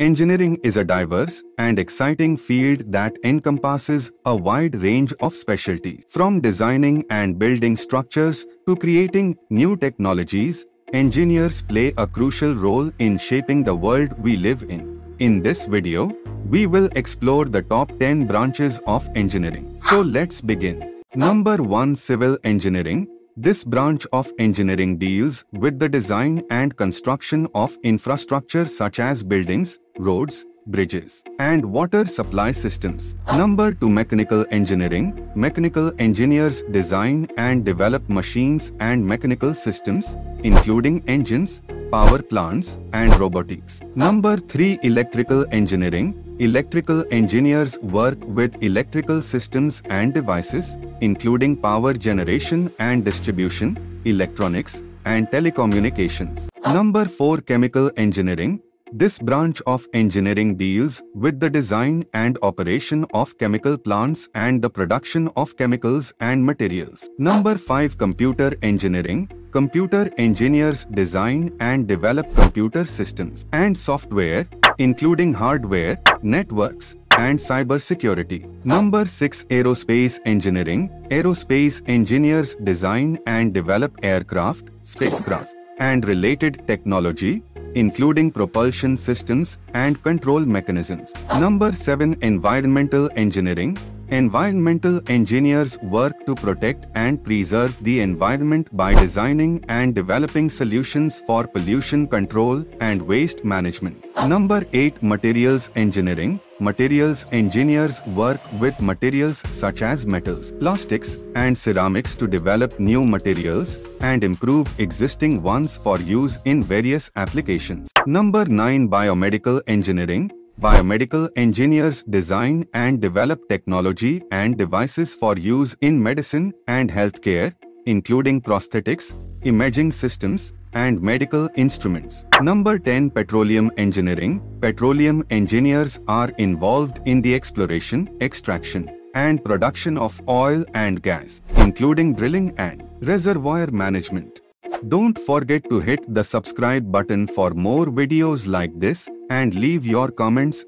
Engineering is a diverse and exciting field that encompasses a wide range of specialties. From designing and building structures to creating new technologies, engineers play a crucial role in shaping the world we live in. In this video, we will explore the top 10 branches of engineering. So let's begin. Number 1 Civil Engineering this branch of engineering deals with the design and construction of infrastructure such as buildings, roads, bridges, and water supply systems. Number 2 Mechanical Engineering Mechanical engineers design and develop machines and mechanical systems, including engines, power plants, and robotics. Number 3 Electrical Engineering Electrical engineers work with electrical systems and devices, including power generation and distribution, electronics, and telecommunications. Number 4 Chemical Engineering This branch of engineering deals with the design and operation of chemical plants and the production of chemicals and materials. Number 5 Computer Engineering Computer engineers design and develop computer systems and software, including hardware, networks, and cybersecurity. Number 6 Aerospace Engineering Aerospace engineers design and develop aircraft, spacecraft, and related technology, including propulsion systems and control mechanisms. Number 7 Environmental Engineering Environmental engineers work to protect and preserve the environment by designing and developing solutions for pollution control and waste management. Number 8 Materials Engineering Materials engineers work with materials such as metals, plastics, and ceramics to develop new materials and improve existing ones for use in various applications. Number 9 Biomedical Engineering Biomedical engineers design and develop technology and devices for use in medicine and healthcare, including prosthetics, imaging systems, and medical instruments. Number 10 Petroleum Engineering Petroleum engineers are involved in the exploration, extraction, and production of oil and gas, including drilling and reservoir management. Don't forget to hit the subscribe button for more videos like this and leave your comments